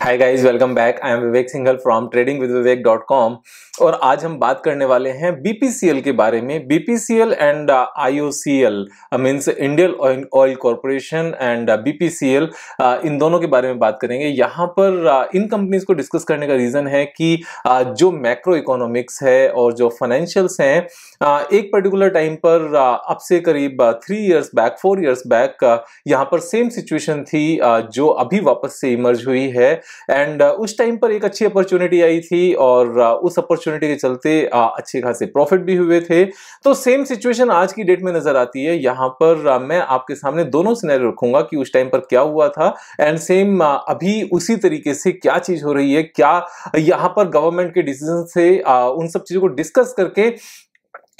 Hi guys welcome back I am Vivek Singhal from trading with Vivek dot com और आज हम बात करने वाले हैं बीपीसीएल के बारे में। BPCL and IOCL means Indian Oil Corporation and BPCL इन दोनों के बारे में बात करेंगे। यहाँ पर uh, इन कंपनीज़ को डिस्कस करने का रीजन है कि uh, जो मैक्रो इकोनॉमिक्स है और जो फाइनेंशियल्स हैं uh, एक पर्टिकुलर टाइम पर uh, अब से करीब three years back four years back यहाँ पर सेम सिचुएशन थी uh, जो अभी वापस से इमर्ज हुई है। एंड uh, उस टाइम पर एक अच्छी अपॉर्चुनिटी आई थी और uh, उस अपॉर्चुनिटी के चलते uh, अच्छे खासे प्रॉफिट भी हुए थे। तो सेम सिचुएशन आज की डेट में नज़र आती है। यहाँ पर मैं आपके सामने दोनों सिनेरियो रखूँगा कि उस टाइम पर क्या हुआ था। एंड सेम अभी उसी तरीके से क्या चीज़ हो रही है क्या यहाँ पर गवर्नमेंट के डिसीज़न से उन सब चीज़ों को डिस्कस करके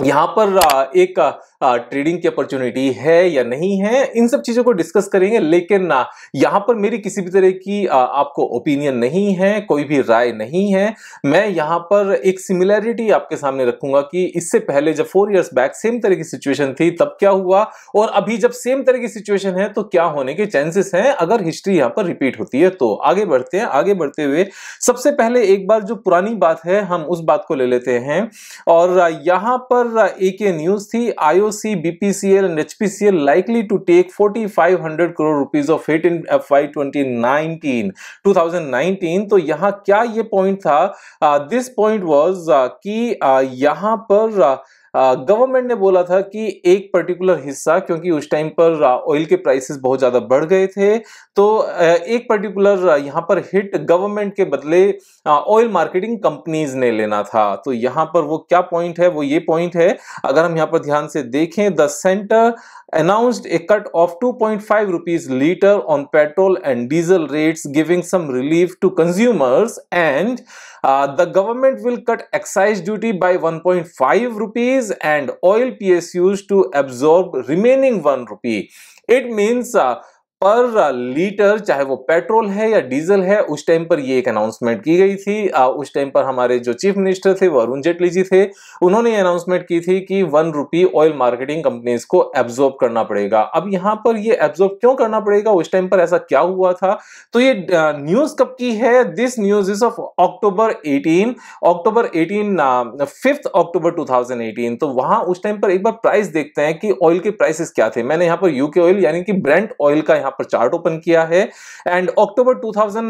यहाँ पर एक ट्रेडिंग की अपॉर्चुनिटी है या नहीं है, इन सब चीज़ों को डिस्कस करेंगे, लेकिन यहाँ पर मेरी किसी भी तरह की आपको ओपिनियन नहीं है, कोई भी राय नहीं है। मैं यहाँ पर एक सिमिलैरिटी आपके सामने रखूँगा कि इससे पहले जब फोर इयर्स बैक सेम तरह की सिचुएशन थी, तब क्या हुआ? और अभी जब सेम तरह की सिचुएशन है तो क्या होने के चांसेस हैं? अगर हिस्ट्री यहाँ पर रिपीट होती है तो आगे बढ़ते हैं। आगे बढ़ते हुए सबसे पहले एक बार जो पुरानी बात है, हम उस बात को ले लेते हैं। और यहाँ पर एक न्यूज़ थी IO IOC, BPCL, and HPCL likely to take 4,500 crore rupees of hit in FY 2019 2019 तो यहाँ क्या ये पॉइंट था दिस पॉइंट वाज कि uh, यहाँ पर uh, गवर्नमेंट ने बोला था कि एक पर्टिकुलर हिस्सा, क्योंकि उस टाइम पर ऑयल के प्राइसेस बहुत ज़्यादा बढ़ गए थे तो एक पर्टिकुलर यहाँ पर हिट गवर्नमेंट के बदले ऑयल मार्केटिंग कंपनीज़ ने लेना था। तो यहाँ पर वो क्या पॉइंट है? वो ये पॉइंट है, अगर हम यहाँ पर ध्यान से देखें the centre announced a cut of 2.5 rupees liter on petrol and diesel rates, giving some relief to consumers and uh, the government will cut excise duty by 1.5 rupees and oil PSUs to absorb remaining 1 rupee. It means uh, per litre, चाहे वो petrol है या diesel है, उस time पर ये एक announcement की गई थी। उस टाइम पर हमारे जो चीफ मिनिस्टर थे, वो अरुण जेटली जी थे। उन्होंने अनाउंसमेंट की थी कि one rupee oil marketing companies को एब्जॉर्ब करना पड़ेगा। अब यहाँ पर ये एब्जॉर्ब क्यों करना पड़ेगा? उस टाइम पर ऐसा क्या हुआ था? तो ये न्यूज़ कब की है? This news is of October eighteen October eighteen fifth October to तो वहाँ उस टाइम पर एक बार प्राइस देखते हैं कि ऑयल के प्राइसेस क्या थे। मैंने यहाँ पर यूके ऑयल यानी कि ब्रेंट ऑयल का पर चार्ट ओपन किया है। एंड अक्टूबर 2000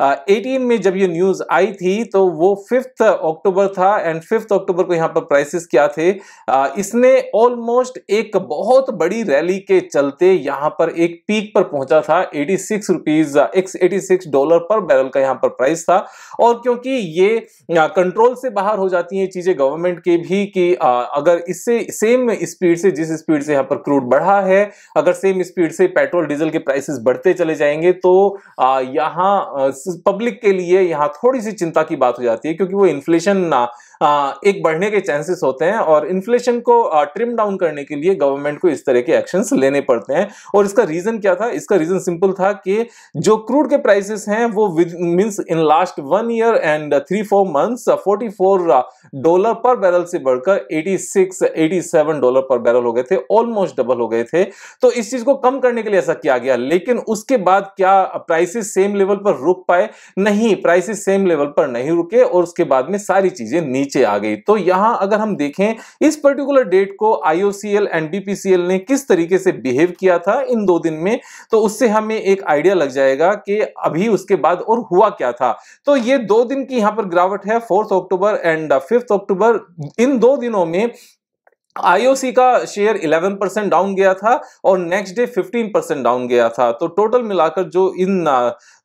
एटीन में जब ये न्यूज़ आई थी तो वो फिफ्थ अक्टूबर था एंड फिफ्थ अक्टूबर को यहाँ पर प्राइसेस क्या थे? आ, इसने ऑलमोस्ट एक बहुत बड़ी रैली के चलते यहाँ पर एक पीक पर पहुँचा था eighty six rupees eighty six dollar per barrel का यहाँ पर प्राइस था। और क्योंकि ये कंट्रोल से बाहर हो जाती हैं चीज़ें गवर्नमेंट के भी कि आ, अगर इससे सेम स्पीड से जिस स्पीड से यहाँ पर क्रूड बढ़ा है अगर सेम स्पीड से पेट्रोल डीजल के प्राइसेस बढ़ते चले जाएँगे तो यहाँ पब्लिक के लिए यहाँ थोड़ी सी चिंता की बात हो जाती है, क्योंकि वो इन्फ्लेशन एक बढ़ने के चांसेस होते हैं और इन्फ्लेशन को ट्रिम डाउन करने के लिए गवर्नमेंट को इस तरह के एक्शंस लेने पड़ते हैं। और इसका रीजन क्या था? इसका रीजन सिंपल था कि जो क्रूड के प्राइसेस हैं, वो with means in last one year and three four months 44 dollar per barrel से बढ़कर 86 87 डॉलर पर बैरल हो गए थे ऑलमोस्ट डबल हो गए थे। तो इस चीज़ को कम करने के लिए ऐसा किया गया, लेकिन उसके बाद क्या प्राइसेस सेम लेवल पर रुक पाए? नहीं प्राइसेस सेम लेवल पर नहीं रुके और उसके बाद में सारी चीज़ें नीचे नीचे आ गई। तो यहाँ अगर हम देखें, इस पर्टिकुलर डेट को आईओसीएल एंड बीपीसीएल ने किस तरीके से बिहेव किया था इन दो दिन में तो उससे हमें एक आइडिया लग जाएगा कि अभी उसके बाद और हुआ क्या था। तो ये दो दिन की यहाँ पर गिरावट है fourth October and fifth October इन दो दिनों में आईओसी का शेयर 11 परसेंट डाउन गया था और नेक्स्ट डे 15 परसेंट डाउन गया था। तो टोटल मिलाकर जो इन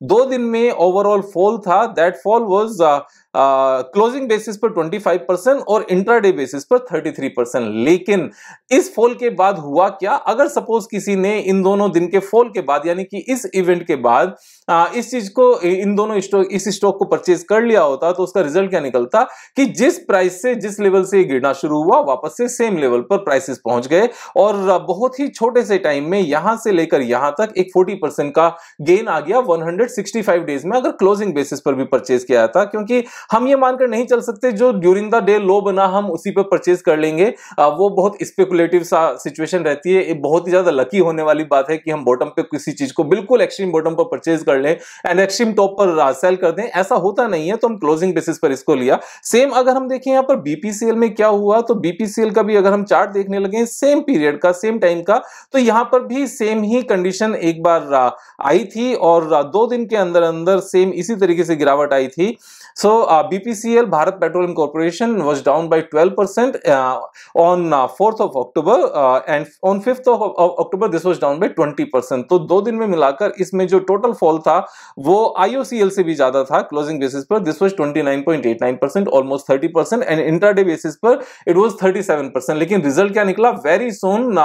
दो दिन में ओवरऑल फॉल था that fall was closing basis पर 25 परसेंट और इंट्राडे बेसिस पर 33 परसेंट लेकिन इस फॉल के बाद हुआ क्या? अगर सपोज़ किसी ने इन दोनों दिन के फॉल के बाद यानी कि इस इवेंट के बाद आ, इस चीज़ को इन दोनों स्टॉक इस स्टॉक को परचेज कर लिया होता तो उसका रिज़ल्ट क्या निकलता? कि जिस प्राइस से जिस लेवल से गिरना शुरू हुआ वापस से सेम लेवल पर प्राइसेस पहुँच गए। और बहुत ही छोटे से टाइम में यहाँ से लेकर यहाँ तक एक 40 परसेंट का गेन आ गया। 165 डेज़ में अगर क्लोजिंग बेसिस पर भी परचेज किया था क्योंकि हम ये मानकर नहीं चल सकते जो ड्यूरिंग द डे लो बना हम उसी पर परचेज कर लेंगे। वो बहुत स्पेकुलेटिव सा सिचुएशन रहती है। बहुत ही ज़्यादा लकी होने वाली बात है कि हम बॉटम पे किसी चीज़ को बिल्कुल एक्सट्रीम बॉटम पर परचेज कर लें एंड एक्सट्रीम टॉप पर सेल कर दें। ऐसा होता नहीं है तो हम क्लोजिंग बेसिस पर इसको लिया। सेम अगर हम देखें यहाँ पर बीपीसीएल में क्या हुआ तो बीपीसीएल का भी अगर हम चार्ट देखने लगे सेम पीरियड का सेम टाइम का तो यहाँ पर भी सेम ही कंडीशन एक बार आई थी और दो दिन के अंदर अंदर सेम इसी तरीके से गिरावट आई थी। सो So BPCL Bharat Petroleum Corporation was down by 12% uh, on uh, 4th of October uh, and on 5th of, of October this was down by 20%. तो दो दिन में मिलाकर इसमें जो टोटल फॉल था वो IOCL से भी ज़्यादा था क्लोजिंग बेसिस पर this was 29.89% almost 30% and intraday basis पर इट वाज 37% लेकिन रिज़ल्ट क्या निकला very soon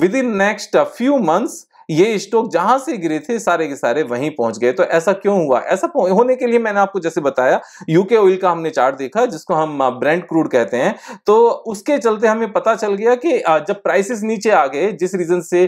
within next few months ये स्टॉक जहाँ से गिरे थे, सारे के सारे वहीं पहुँच गए। तो ऐसा क्यों हुआ? ऐसा होने के लिए मैंने आपको जैसे बताया यूके ऑयल का हमने चार्ट देखा, जिसको हम ब्रांड क्रूड कहते हैं। तो उसके चलते हमें पता चल गया कि जब प्राइसेस नीचे आ गए, जिस रीजन से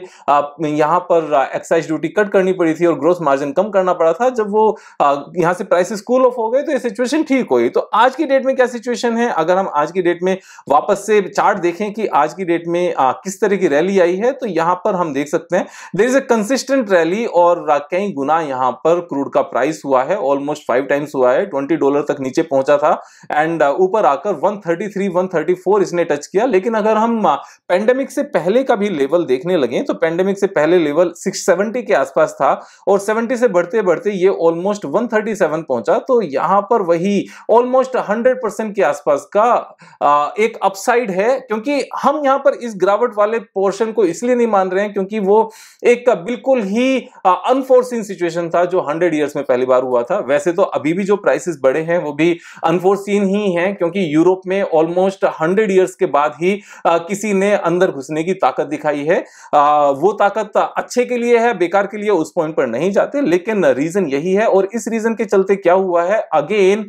यहाँ पर एक्साइज ड्यूटी कट करनी पड़ी थी और ग्रोथ मार्जिन कम करना पड़ा था, जब वो यहाँ से प्राइसेस कूल ऑफ़ हो गए तो ये सिचुएशन ठीक हुई। तो आज की डेट में क्या सिचुएशन है? अगर हम आज की डेट में वापस से चार्ट देखें कि आज की डेट में किस तरह की रैली आई है तो यहाँ पर हम देख सकते हैं। इज़ ए कंसिस्टेंट रैली और कई गुना यहाँ पर क्रूड का प्राइस हुआ है ऑलमोस्ट फाइव टाइम्स हुआ है ट्वेंटी डॉलर तक नीचे पहुँचा था एंड uh, ऊपर आकर 133 134 इसने टच किया। लेकिन अगर हम पेंडेमिक uh, से पहले का भी लेवल देखने लगे तो पेंडेमिक से पहले लेवल 670 के आसपास था और 70 से बढ़ते बढ़ते ये ऑलमोस्ट 137 पहुँचा। तो यहाँ पर वही ऑलमोस्ट 100 परसेंट के आसपास का uh, एक अपसाइड है क्योंकि हम यहाँ पर इस गिरावट वाले पोर्शन को इसलिए नहीं मान रहे हैं क्योंकि वो एक बिल्कुल ही अनफोर्सिन सिचुएशन था जो हंड्रेड ईयर्स में पहली बार हुआ था। वैसे तो अभी भी जो प्राइसेस बढ़े हैं वो भी अनफोर्सिन ही हैं क्योंकि यूरोप में ऑलमोस्ट हंड्रेड ईयर्स के बाद ही आ, किसी ने अंदर घुसने की ताकत दिखाई है। आ, वो ताकत अच्छे के लिए है बेकार के लिए उस पॉइंट पर नहीं जाते लेकिन रीजन यही है और इस रीजन के चलते क्या हुआ है? अगेन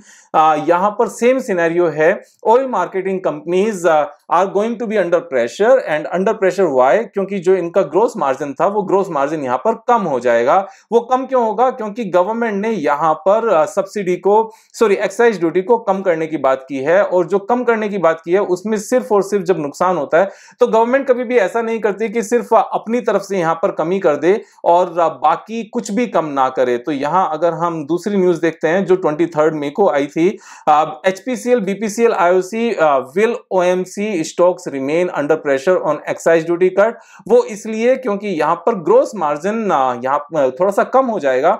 यहाँ पर सेम सिनेरियो है। Oil marketing companies are going to be under pressure and under pressure why क्योंकि जो इनका ग्रोस मार्जिन था वो ग्रोस मार्जिन यहाँ पर कम हो जाएगा। वो कम क्यों होगा? क्योंकि गवर्नमेंट ने यहाँ पर सब्सिडी को सॉरी एक्साइज ड्यूटी को कम करने की बात की है और जो कम करने की बात की है, उसमें सिर्फ़ और सिर्फ़ जब नुकसान होता है तो गवर्नमेंट कभी भी ऐसा नहीं करती कि सिर्फ़ अपनी तरफ़ से यहाँ पर कमी कर दे और बाकी कुछ भी कम ना करे। तो यहाँ अगर हम दूसरी न्यूज़ देखते हैं, जो ट्वेंटी थर्ड मे को आई थी H P C L BPCL IOC will OMC stocks remain under pressure on excise duty cut वो इसलिए क्योंकि यहाँ पर ग्रोस मार्जिन यहाँ थोड़ा सा कम हो जाएगा।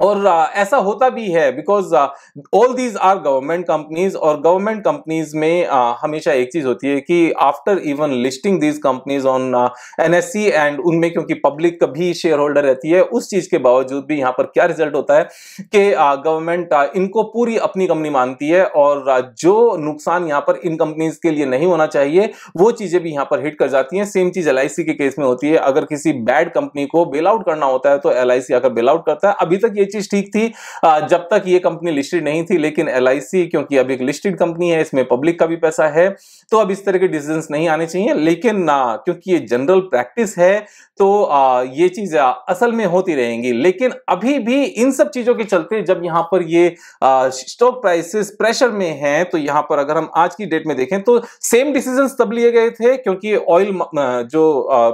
और ऐसा होता भी है because all these are government companies और गवर्नमेंट कंपनीज़ में uh, हमेशा एक चीज़ होती है कि after even listing these companies on NSC and उनमें क्योंकि पब्लिक भी शेयर होल्डर रहती है उस चीज़ के बावजूद भी यहाँ पर क्या रिज़ल्ट होता है कि गवर्नमेंट uh, uh, इनको पूरी अपनी कंपनी मानती है और जो नुकसान यहाँ पर इन कंपनीज़ के लिए नहीं होना चाहिए वो चीज़ें भी यहाँ पर हिट कर जाती हैं। सेम चीज़ एलआईसी के केस में होती है। अगर किसी बैड कंपनी को बेल आउट करना होता है तो एलआईसी आकर बेल आउट करता है। अभी तक ये चीज़ ठीक थी। जब तक ये कंपनी लिस्टेड नहीं थी, लेकिन एलआईसी क्योंकि अब एक लिस्टेड कंपनी है, इसमें पब्लिक का भी पैसा है तो अब इस तरह के डिसीज़न नहीं आने चाहिए। लेकिन क्योंकि ये जनरल प्रैक्टिस है तो ये चीज़ असल में होती रहेंगी। लेकिन अभी भी इन सब चीज़ों के चलते जब यहाँ पर ये स्टॉक प्राइसेस प्रेशर में हैं तो यहाँ पर अगर हम आज की डेट में देखें तो सेम डिसीज़न तब लिए गए थे, क्योंकि ऑयल जो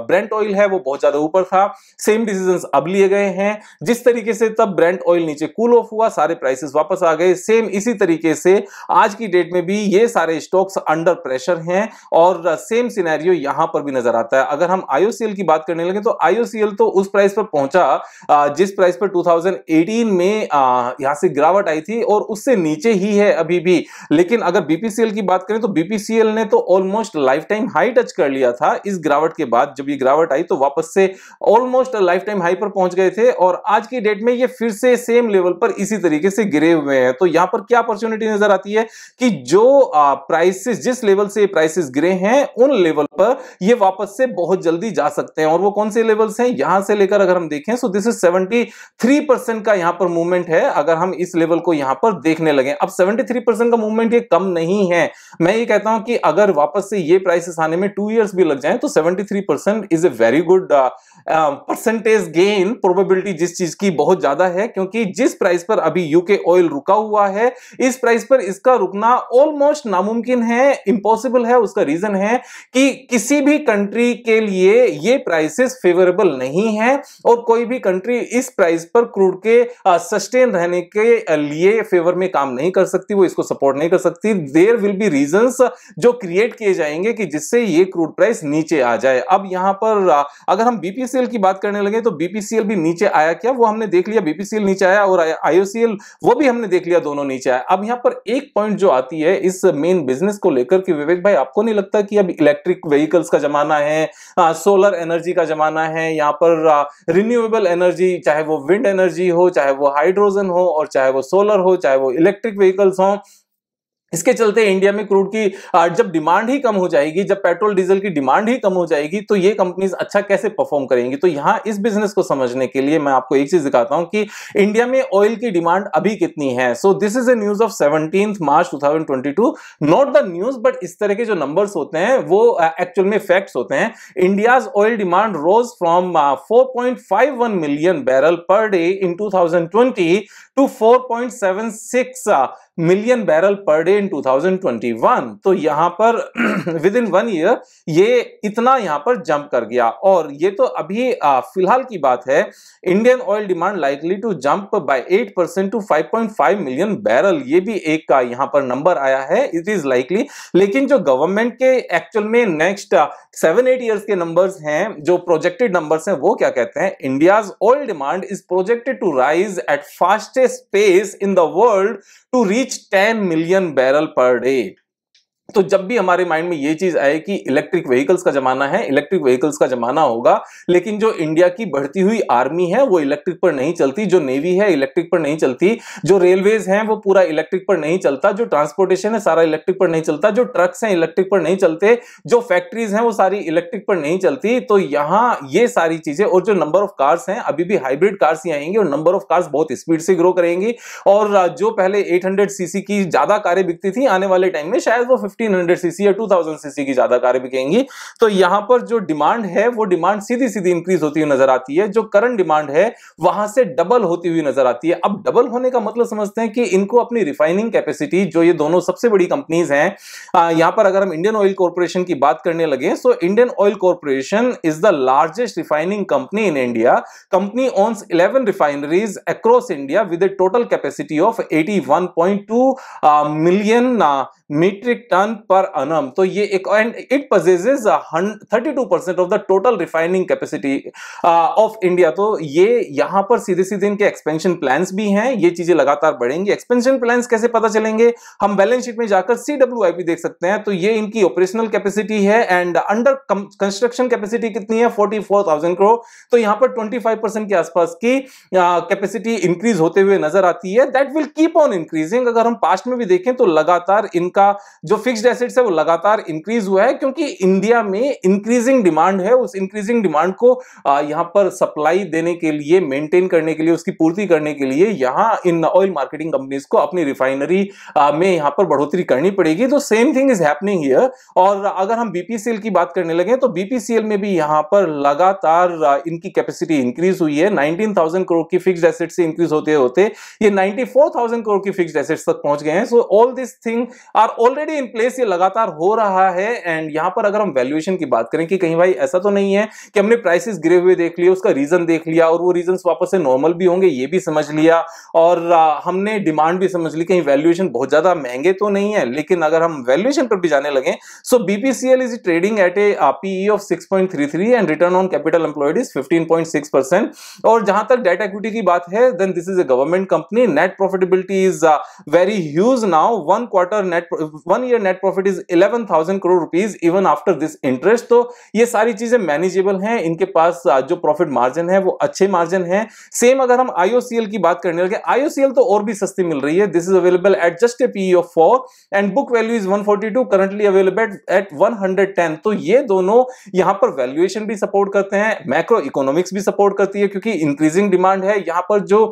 ब्रेंट ऑयल है, वो बहुत ज़्यादा ऊपर था। सेम डिसीज़न अब लिए गए हैं। जिस तरीके से तब ब्रेंट ऑयल नीचे कूल ऑफ़ हुआ, सारे प्राइसेस वापस आ गए। सेम इसी तरीके से आज की डेट में भी ये सारे स्टॉक्स अंडर प्रेशर हैं और सेम सिनेरियो यहाँ पर भी नज़र आता है। अगर हम आईओसीएल की बात करने लगे तो आईओसीएल तो उस प्राइस पर पहुँचा जिस प्राइस पर 2018 में यहाँ से गिरावट आई थी और उससे नीचे ही है अभी भी। लेकिन अगर बीपीसीएल की बात करें तो बीपीसीएल ने तो almost life time high touch कर लिया था इस गिरावट के बाद। जब ये गिरावट आई तो वापस से ऑलमोस्ट लाइफ टाइम हाई पर पहुँच गए थे और आज की डेट में ये फिर से सेम लेवल पर इसी तरीके से गिरे हुए हैं। तो यहाँ पर क्या अपॉर्चुनिटी नज़र आती है कि जो प्राइसेस जिस लेवल से प्राइसेस गिरे हैं, उन लेवल पर ये वापस से बहुत जल्दी जा सकते हैं। और वो कौन से लेवल्स हैं, यहाँ से लेकर अगर हम देखें सो दिस इज़ 73 परसेंट का यहाँ पर मूवमेंट है, अगर हम इस लेवल को यहाँ पर देखने लगे। अब 73 परसेंट का मूवमेंट ये कम नहीं है। मैं ये कहता हूँ कि अगर वापस से ये प्राइसेस आने में टू ईयर्स भी लग जाए तो 73 percent is a very good percentage gain probability जिस चीज़ की बहुत ज़्यादा क्योंकि जिस प्राइस पर अभी यूके ऑयल रुका हुआ है, इस प्राइस पर इसका रुकना ऑलमोस्ट नामुमकिन है इंपॉसिबल है, उसका रीजन है कि किसी भी कंट्री के लिए ये प्राइसेस फेवरेबल नहीं है और कोई भी कंट्री इस प्राइस पर क्रूड के सस्टेन रहने के लिए फेवर में काम नहीं कर सकती, वो इसको सपोर्ट नहीं कर सकती। देर विल बी रीजन जो क्रिएट किए जाएँगे कि जिससे ये क्रूड प्राइस नीचे आ जाए। अब यहाँ पर अगर हम बीपीसीएल की बात करने लगे तो बीपीसीएल भी नीचे आया क्या? वो हमने देख लिया बीपीसीएल नीचे आया और आईओसीएल वो भी हमने देख लिया दोनों नीचे आया। अब यहाँ पर एक पॉइंट जो आती है इस मेन बिज़नेस को लेकर कि विवेक भाई आपको नहीं लगता कि अब इलेक्ट्रिक व्हीकल्स का जमाना है आ, सोलर एनर्जी का जमाना है यहाँ पर रिन्यूएबल एनर्जी चाहे वो विंड एनर्जी हो चाहे वो हाइड्रोजन हो और चाहे वो सोलर हो चाहे वो इलेक्ट्रिक व्हीकल्स हो इसके चलते इंडिया में क्रूड की जब डिमांड ही कम हो जाएगी, जब पेट्रोल, डीजल की डिमांड ही कम हो जाएगी तो ये कंपनीज़ अच्छा कैसे परफॉर्म करेंगी? तो यहाँ इस बिज़नेस को समझने के लिए मैं आपको एक चीज़ दिखाता हूँ कि इंडिया में ऑयल की डिमांड अभी कितनी है। So this is a news of seventeen March to not the news but इस तरह के जो नंबर्स होते हैं, वो एक्चुअल में फैक्ट्स होते हैं। India's oil demand rose from four million barrel per day in two to four million barrel per day in 2021 तो यहाँ पर विद इन वन ईयर ये इतना यहाँ पर जंप कर गया। और ये तो अभी फ़िलहाल की बात है Indian oil demand likely to jump by 8 percent to 5.5 million barrel ये भी एक का यहाँ पर नंबर आया है इट इज़ लाइकली लेकिन जो गवर्नमेंट के एक्चुअल में नेक्स्ट सेवन एट ईयर्स के नंबर्स हैं, जो प्रोजेक्टेड नंबर्स हैं, वो क्या कहते हैं? India's oil demand is projected to rise at fastest pace in the world to reach 10 million barrel per day तो जब भी हमारे माइंड में ये चीज़ आए कि इलेक्ट्रिक व्हीकल्स का जमाना है इलेक्ट्रिक व्हीकल्स का जमाना होगा, लेकिन जो इंडिया की बढ़ती हुई आर्मी है, वो इलेक्ट्रिक पर नहीं चलती, जो नेवी है इलेक्ट्रिक पर नहीं चलती, जो रेलवेज हैं, वो पूरा इलेक्ट्रिक पर नहीं चलता, जो ट्रांसपोर्टेशन है, सारा इलेक्ट्रिक पर नहीं चलता, जो ट्रक्स हैं इलेक्ट्रिक पर नहीं चलते, जो फैक्ट्रीज हैं, वो सारी इलेक्ट्रिक पर नहीं चलती तो यहाँ ये सारी चीज़ें, और जो नंबर ऑफ़ कार्स हैं, अभी भी हाइब्रिड कार्स ही आएँगी, और नंबर ऑफ़ कार्स बहुत स्पीड से ग्रो करेंगी, और जो पहले एट सीसी की ज़्यादा कारें बिकती थी, आने वाले टाइम में शायद वो 1500 सीसी या 2000 सीसी की ज़्यादा कारें बिकेंगी। तो यहाँ पर जो डिमांड है, वो डिमांड सीधी सीधी इंक्रीज होती हुई नज़र आती है। जो करंट डिमांड है, वहाँ से डबल होती हुई नज़र आती है। अब डबल होने का मतलब समझते हैं कि इनको अपनी रिफाइनिंग कैपेसिटी जो ये दोनों सबसे बड़ी कंपनीज़ हैं यहाँ पर अगर हम इंडियन ऑयल कॉर्पोरेशन की बात करने लगे so Indian Oil Corporation is the largest refining company in India company owns 11 refineries across India with a total capacity of 81.2 million metric ton per annum तो ये एक and it possesses thirty two percent of the total refining capacity of India तो ये यहाँ पर सीधे सीधे इनके एक्सपेंशन प्लान्स भी हैं। ये चीज़ें लगातार बढ़ेंगी। एक्सपेंशन प्लान्स कैसे पता चलेंगे? हम बैलेंस शीट में जाकर सीडब्ल्यू देख सकते हैं। तो ये इनकी ऑपरेशनल कैपेसिटी है एंड अंडर कंस्ट्रक्शन कैपेसिटी कितनी है? फोर्टी फोर थाउज़ेंड करोड़ तो यहाँ पर ट्वेंटी फाइव परसेंट के आसपास की कैपेसिटी uh, इंक्रीज होते हुए नज़र आती है। That will keep on increasing अगर हम पास्ट में भी देखें तो लगातार इनका जो फिक्स्ड एसेट्स है वो लगातार इंक्रीज हुआ है क्योंकि इंडिया में इंक्रीजिंग डिमांड है। उस इंक्रीजिंग डिमांड को यहाँ पर सप्लाई देने के लिए मेंटेन करने के लिए उसकी पूर्ति करने के लिए यहाँ इन ऑयल मार्केटिंग कंपनीज़ को अपनी रिफाइनरी में यहाँ पर बढ़ोतरी करनी पड़ेगी। तो same thing is happening here और अगर हम बीपीसीएल की बात करने लगे तो बीपीसीएल में भी यहाँ पर लगातार इनकी कैपेसिटी इंक्रीज हुई है। 19,000 करोड़ की फिक्स्ड एसेट से इंक्रीज होते होते ये 94,000 करोड़ की फिक्स्ड एसेट्स तक पहुँच गए हैं। So all this thing are already in place ये लगातार हो रहा है एंड यहाँ पर अगर हम वैल्यूएशन की बात करें कि कहीं भाई ऐसा तो नहीं है कि हमने प्राइसेस गिरे हुए देख लिए, उसका रीजन देख लिया और वो रीजन वापस से नॉर्मल भी होंगे, ये भी समझ लिया और हमने डिमांड भी समझ ली कहीं वैल्यूएशन बहुत ज़्यादा महँगे तो नहीं है, लेकिन अगर हम वैल्यूएशन पर भी जाने लगे so BPCL is trading at a PE of 6.33 and return on capital employed is 15.6 percent और जहाँ तक डेट इक्विटी की बात है then this is a government company net profitability is very huge now one quarter net one year net profit is 11,000 crore rupees even after this interest तो ये सारी चीज़ें मैनेजेबल हैं। इनके पास जो प्रॉफिट मार्जिन है वो अच्छे मार्जिन है। सेम अगर हम आईओसीएल की बात करने लगे आईओसीएल तो और भी सस्ती मिल रही है। This is available at just a P of four and book value is 142 currently available at 110 तो ये दोनों यहाँ पर वैल्यूएशन भी सपोर्ट करते हैं। मैक्रो इकोनॉमिक्स भी सपोर्ट करती है क्योंकि इंक्रीजिंग डिमांड है। यहाँ पर जो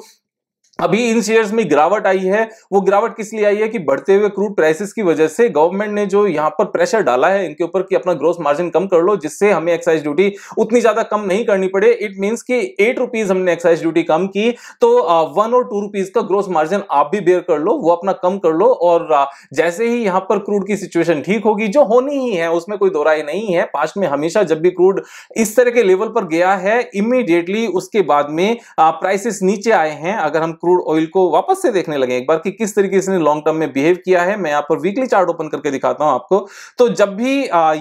अभी इन शेयर्स में गिरावट आई है। वो गिरावट किस लिए आई है कि बढ़ते हुए क्रूड प्राइसेस की वजह से गवर्नमेंट ने जो यहाँ पर प्रेशर डाला है इनके ऊपर कि अपना ग्रोस मार्जिन कम कर लो, जिससे हमें एक्साइज ड्यूटी उतनी ज़्यादा कम नहीं करनी पड़े। इट मीन्स कि एट रुपीज़ हमने एक्साइज ड्यूटी कम की तो वन और टू रुपीज़ का ग्रोस मार्जिन आप भी बेयर कर लो, वो अपना कम कर लो, और जैसे ही यहाँ पर क्रूड की सिचुएशन ठीक होगी, जो होनी ही है, उसमें कोई दोराई नहीं है। पास्ट में हमेशा जब भी क्रूड इस तरह के लेवल पर गया है इमीडिएटली उसके बाद में प्राइसेस नीचे आए हैं। अगर हम क्रूड ऑयल को वापस से देखने लगे एक बार कि किस तरीके से लॉन्ग टर्म में बिहेव किया है, मैं यहाँ पर वीकली चार्ट ओपन करके दिखाता हूँ आपको। तो जब भी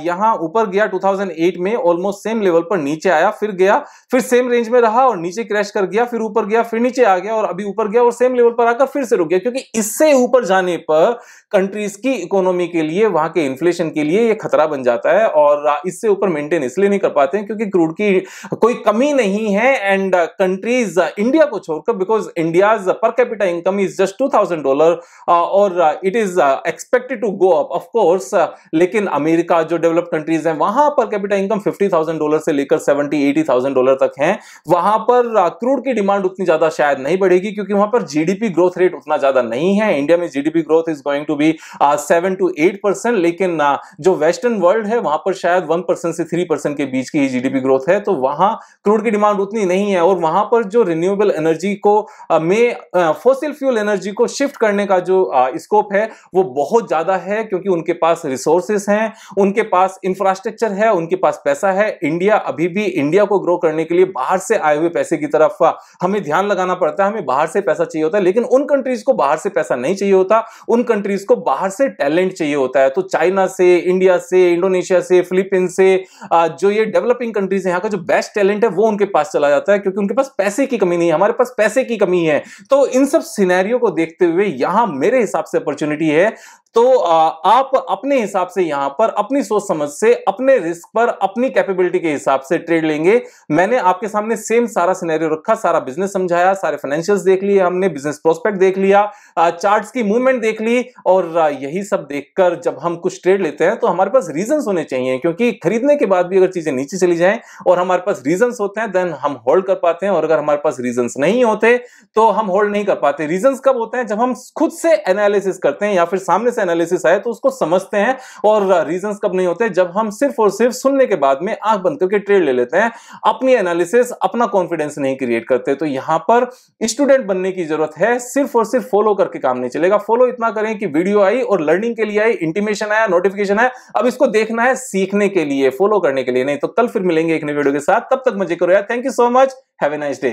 यहाँ ऊपर गया 2008 में ऑलमोस्ट सेम लेवल पर नीचे आया, फिर गया, फिर सेम रेंज में रहा और नीचे क्रैश कर गया, फिर ऊपर गया, फिर नीचे आ गया और अभी ऊपर गया और सेम लेवल पर आकर फिर से रुक गया। क्योंकि इससे ऊपर जाने पर कंट्रीज़ की इकोनॉमी के लिए, वहाँ के इन्फ्लेशन के लिए ये खतरा बन जाता है और इससे ऊपर मेंटेन इसलिए नहीं कर पाते हैं क्योंकि क्रूड की कोई कमी नहीं है एंड कंट्रीज़ इंडिया को छोड़कर because India per capita income is just 2000 dollar और it is expected to go up of course लेकिन अमेरिका जो डेवलप्ड कंट्रीज़ हैं, वहाँ पर कैपिटल इनकम 50000 डॉलर से लेकर 70 80000 डॉलर तक है। वहाँ पर क्रूड की डिमांड उतनी ज़्यादा शायद नहीं बढ़ेगी क्योंकि वहाँ पर जीडीपी ग्रोथ रेट उतना ज़्यादा नहीं है। इंडिया में GDP growth is going to be seven to eight percent लेकिन जो वेस्टर्न वर्ल्ड है, वहाँ पर शायद वन परसेंट से थ्री परसेंट के बीच की ही जीडीपी ग्रोथ है तो वहाँ क्रूड की डिमांड उतनी नहीं है और वहाँ पर जो रिन्यूएबल एनर्जी को में फोसिल फ्यूल एनर्जी को शिफ्ट करने का जो स्कोप है, वो बहुत ज़्यादा है क्योंकि उनके पास रिसोर्सेस हैं, उनके पास इंफ्रास्ट्रक्चर है, उनके पास पैसा है। इंडिया अभी भी इंडिया को ग्रो करने के लिए बाहर से आए हुए पैसे की तरफ़ हमें ध्यान लगाना पड़ता है, हमें बाहर से पैसा चाहिए होता है, लेकिन उन कंट्रीज़ को बाहर से पैसा नहीं चाहिए होता, उन कंट्रीज़ को बाहर से टैलेंट चाहिए होता है तो चाइना से, इंडिया से, इंडोनेशिया से फिलीपीन से जो ये डेवलपिंग कंट्रीज़ है, यहाँ का जो बेस्ट टैलेंट है, वो उनके पास चला जाता है, क्योंकि उनके पास पैसे की कमी नहीं है, हमारे पास पैसे की कमी है। तो इन सब सिनेरियो को देखते हुए यहाँ मेरे हिसाब से अपॉर्चुनिटी है तो आप अपने हिसाब से यहाँ पर अपनी सोच समझ से, अपने रिस्क पर, अपनी कैपेबिलिटी के हिसाब से ट्रेड लेंगे। मैंने आपके सामने सेम सारा सिनेरियो रखा, सारा बिज़नेस समझाया, सारे फाइनेंशियल्स देख लिए हमने बिज़नेस प्रोस्पेक्ट देख लिया चार्ट्स की मूवमेंट देख ली और यही सब देखकर जब हम कुछ ट्रेड लेते हैं तो हमारे पास रीजन होने चाहिए, क्योंकि खरीदने के बाद भी अगर चीज़ें नीचे चली जाए और हमारे पास रीजन होते हैं देन हम होल्ड कर पाते हैं और अगर हमारे पास रीजन नहीं होते तो हम होल्ड नहीं कर पाते। रीजन कब होते हैं? जब हम खुद से एनालिसिस करते हैं या फिर सामने से एनालिसिस आए तो उसको समझते हैं और रीजंस कब नहीं होते? जब हम सिर्फ़ और सिर्फ़ सुनने के बाद में आँख बंद करके ट्रेड ले लेते हैं, अपनी एनालिसिस अपना कॉन्फिडेंस नहीं क्रिएट करते तो यहाँ पर स्टूडेंट बनने की ज़रूरत है, सिर्फ़ और सिर्फ़ फॉलो करके काम नहीं चलेगा। फॉलो इतना करें कि वीडियो आई और लर्निंग के लिए आई इंटीमेशन आया नोटिफिकेशन आया, अब इसको देखना है सीखने के लिए फॉलो करने के लिए। नहीं तो कल फिर मिलेंगे एक नई वीडियो के साथ। तब तक मज़े करो यार thank you so much have a nice day